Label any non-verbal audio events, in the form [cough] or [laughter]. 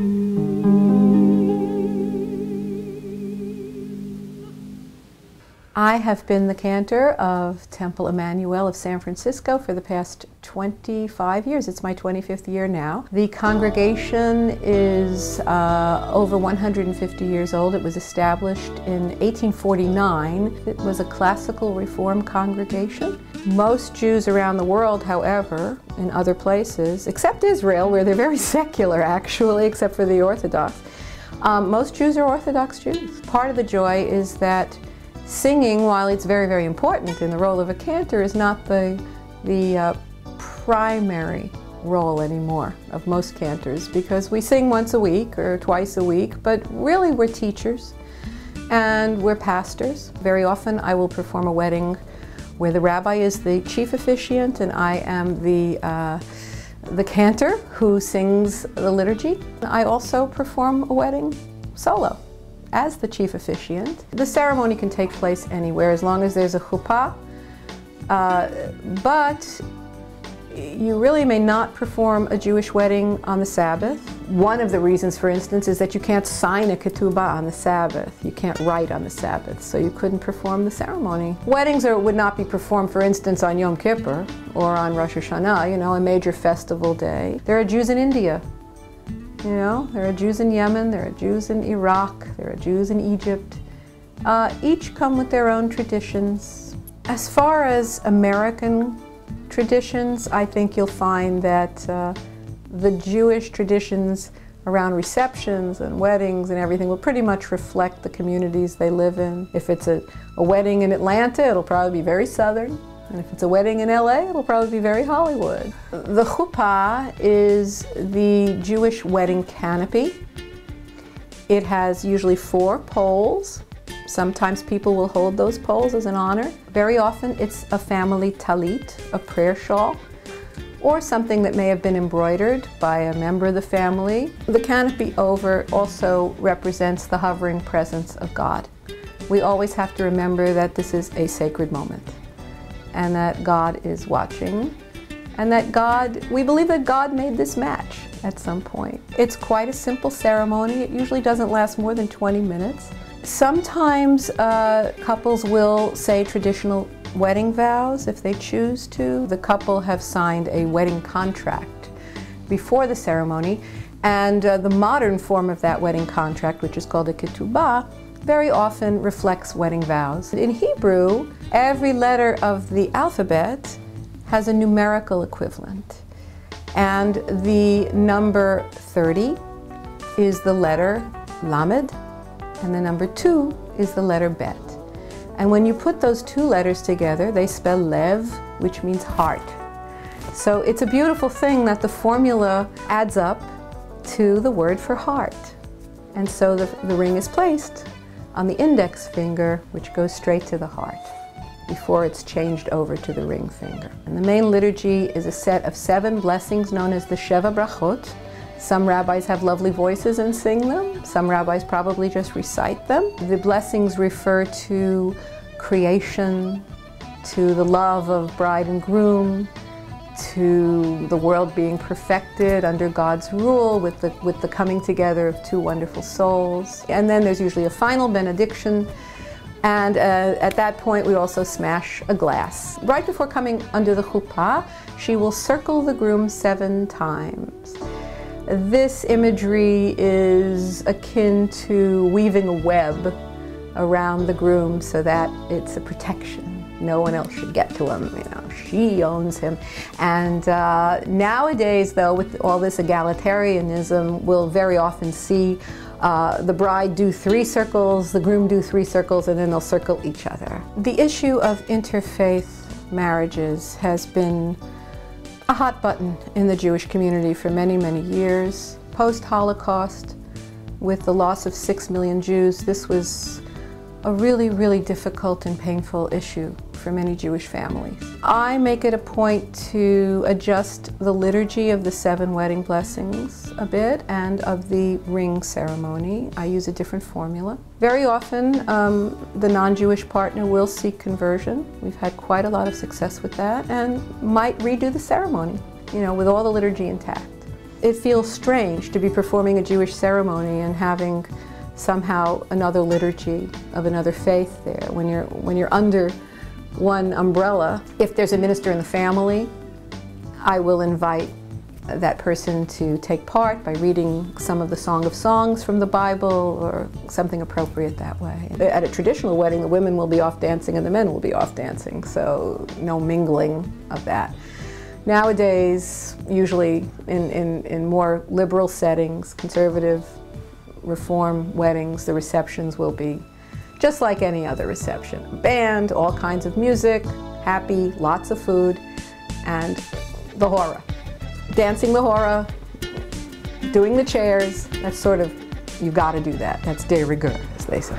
Música I have been the cantor of Temple Emanu-El of San Francisco for the past 25 years. It's my 25th year now. The congregation is uh, over 150 years old. It was established in 1849. It was a classical reform congregation. Most Jews around the world, however, in other places, except Israel, where they're very [laughs] secular actually, except for the Orthodox, um, most Jews are Orthodox Jews. Part of the joy is that Singing, while it's very, very important in the role of a cantor, is not the, the uh, primary role anymore of most cantors because we sing once a week or twice a week, but really we're teachers and we're pastors. Very often I will perform a wedding where the rabbi is the chief officiant and I am the, uh, the cantor who sings the liturgy. I also perform a wedding solo as the chief officiant. The ceremony can take place anywhere as long as there's a chuppah, uh, but you really may not perform a Jewish wedding on the Sabbath. One of the reasons, for instance, is that you can't sign a ketubah on the Sabbath. You can't write on the Sabbath, so you couldn't perform the ceremony. Weddings are, would not be performed, for instance, on Yom Kippur or on Rosh Hashanah, you know, a major festival day. There are Jews in India you know, there are Jews in Yemen, there are Jews in Iraq, there are Jews in Egypt. Uh, each come with their own traditions. As far as American traditions, I think you'll find that uh, the Jewish traditions around receptions and weddings and everything will pretty much reflect the communities they live in. If it's a, a wedding in Atlanta, it'll probably be very southern. And if it's a wedding in LA, it'll probably be very Hollywood. The chuppah is the Jewish wedding canopy. It has usually four poles. Sometimes people will hold those poles as an honor. Very often it's a family talit, a prayer shawl, or something that may have been embroidered by a member of the family. The canopy over also represents the hovering presence of God. We always have to remember that this is a sacred moment and that God is watching and that God, we believe that God made this match at some point. It's quite a simple ceremony. It usually doesn't last more than 20 minutes. Sometimes uh, couples will say traditional wedding vows if they choose to. The couple have signed a wedding contract before the ceremony and uh, the modern form of that wedding contract, which is called a ketubah, very often reflects wedding vows. In Hebrew, every letter of the alphabet has a numerical equivalent. And the number 30 is the letter Lamed, and the number 2 is the letter Bet. And when you put those two letters together, they spell Lev, which means heart. So it's a beautiful thing that the formula adds up to the word for heart. And so the, the ring is placed on the index finger, which goes straight to the heart before it's changed over to the ring finger. And the main liturgy is a set of seven blessings known as the Sheva Brachot. Some rabbis have lovely voices and sing them. Some rabbis probably just recite them. The blessings refer to creation, to the love of bride and groom, to the world being perfected under God's rule with the, with the coming together of two wonderful souls. And then there's usually a final benediction. And uh, at that point, we also smash a glass. Right before coming under the chuppah, she will circle the groom seven times. This imagery is akin to weaving a web around the groom so that it's a protection no one else should get to him. You know, she owns him. And uh, nowadays, though, with all this egalitarianism, we'll very often see Uh, the bride do three circles, the groom do three circles, and then they'll circle each other. The issue of interfaith marriages has been a hot button in the Jewish community for many, many years. Post-Holocaust, with the loss of six million Jews, this was a really, really difficult and painful issue for many Jewish families. I make it a point to adjust the liturgy of the seven wedding blessings a bit and of the ring ceremony. I use a different formula. Very often, um, the non-Jewish partner will seek conversion. We've had quite a lot of success with that and might redo the ceremony, you know, with all the liturgy intact. It feels strange to be performing a Jewish ceremony and having somehow another liturgy of another faith there. When you're, when you're under one umbrella, if there's a minister in the family, I will invite that person to take part by reading some of the Song of Songs from the Bible or something appropriate that way. At a traditional wedding, the women will be off dancing and the men will be off dancing, so no mingling of that. Nowadays, usually in, in, in more liberal settings, conservative reform weddings, the receptions will be just like any other reception. Band, all kinds of music, happy, lots of food, and the hora. Dancing the hora, doing the chairs, that's sort of, you gotta do that. That's de rigueur, as they say.